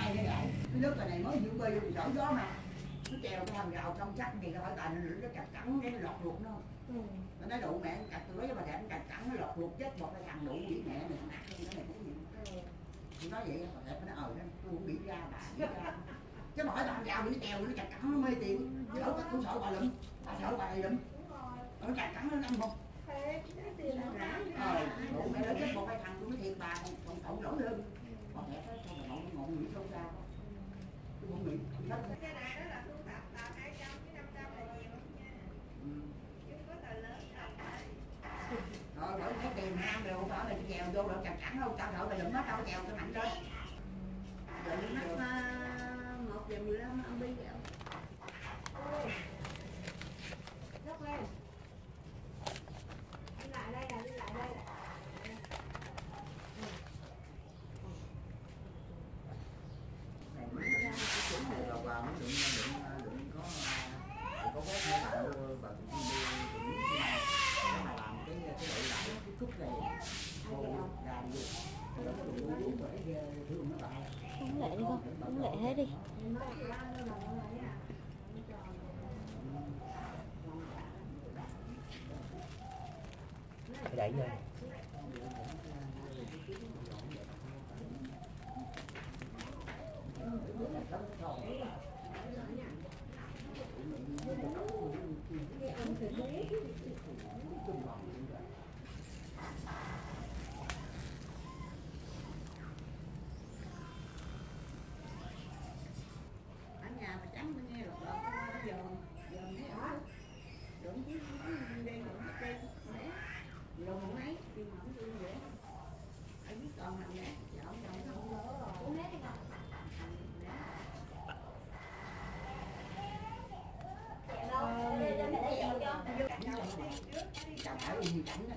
tay cái gậy cái nước này mới giữ bơi dùng sổ gió mà. Nó treo cái hàng rào trong sắt thì nó hỏi bà nó cái chặt cắn cái nó lọt ruột nó. Nó nói đủ mẹ chặt tôi nói với bà thèm chặt cắn nó lọt ruột chết. Một cái thằng đủ vậy mẹ mình thằng ác nó này cũng gì tôi nói vậy mà thèm nó ờ nó tôi cũng bị ra bà bị ra. Chứ mà hỏi bà hàng rào nó trèo nó chặt cắn nó mê tiền chứ đâu cũng sợ bà lụm. Bà sợ bà lụm. Nó chặt cắn nó ăn một Ờ, mẹ nó chết một cái bà thẹn nó sao mà ngọn ngọn nghĩ sâu xa quá tôi không nghĩ tôi cái này đó là thu thập tờ 200 với 500 là nhiều lắm nha ừ. chứ có tờ lớn đâu Rồi bởi có tiền ham đều phải là chèo vô là chặt cắn đâu tao thợ là đừng mất đâu chèo cho mạnh đấy Rồi Mắt mà một giờ mười lăm ông bi kẹo. Dốc lên. Đi lại đây nè, đi lại đây nè. này bà bà mới đừng đừng đừng có đừng có ghét mấy bạn đưa bà cũng đưa đừng mà làm cái cái đội lại cái cúc này khô ra đi rồi có đừng uống lệ đi con uống lệ hết đi đẩy đẩy Thank you nhà mà trắng mới nghe lọt lọt nó dòm dòm thấy ở đụng chứ đen đụng cái đen né lùng không ấy thì mà không vui vậy ở biết còn làm nè giờ ông chồng nó không lỡ rồi uống hết đi con Chẳng phải là gì cảnh á